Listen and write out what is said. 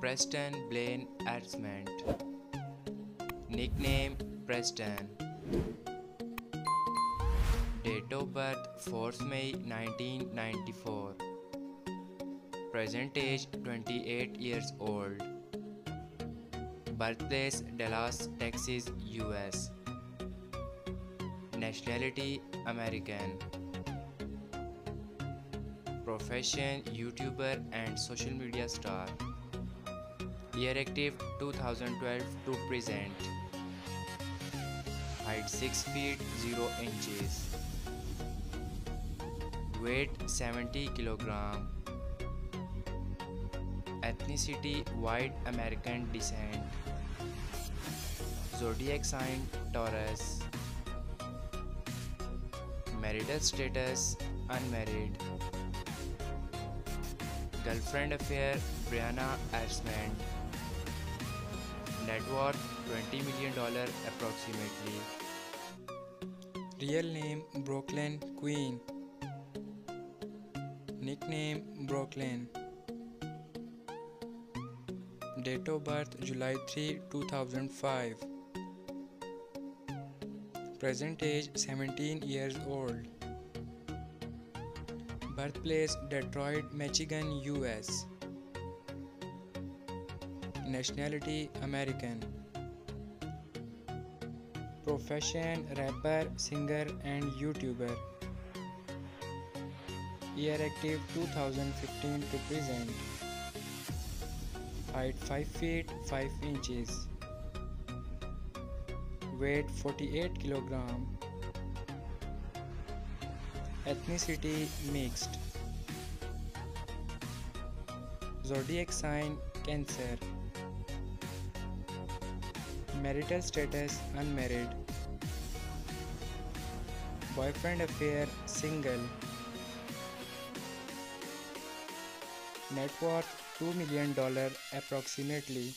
Preston Blaine Arsement. Nickname Preston. Date of birth 4th May 1994. Present age 28 years old. Birthplace Dallas, Texas, US. Nationality American. Profession YouTuber and social media star. Year active 2012 to present. Height 6 feet 0 inches. Weight 70 kilogram. Ethnicity white American descent. Zodiac sign Taurus. Marital status unmarried. Girlfriend affair Brianna Arsement. Net worth $20 million approximately. Real name Brooklyn Queen. Nickname Brooklyn. Date of birth July 3, 2005. Present age 17 years old. Birthplace Detroit, Michigan, US. Nationality American. Profession rapper, singer, and YouTuber. Year active 2015 to present. Height 5 feet 5 inches. Weight 48 kilogram. Ethnicity mixed. Zodiac sign Cancer. Marital status unmarried. Boyfriend affair single. Net worth $2 million approximately.